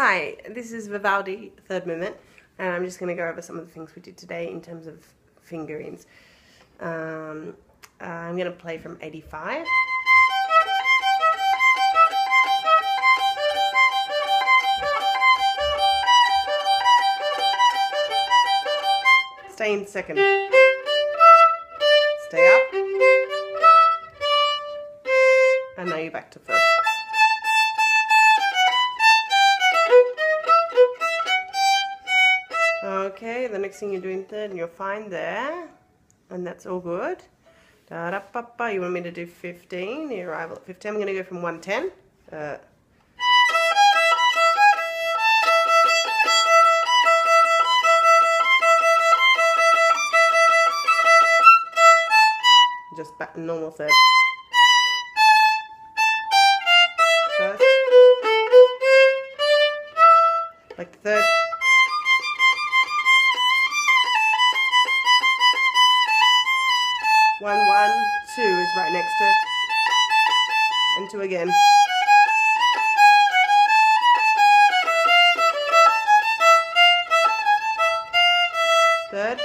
Hi, this is Vivaldi third movement, and I'm just going to go over some of the things we did today in terms of fingerings. Um, uh, I'm going to play from 85. Stay in second. Stay up. And now you're back to first. Okay, the next thing you're doing third and you're fine there. And that's all good. Da -da -pa -pa. You want me to do 15, the arrival at 15. I'm going to go from 110. Uh, just back normal third. First. Back to third. One, one, two is right next to. And two again. Third.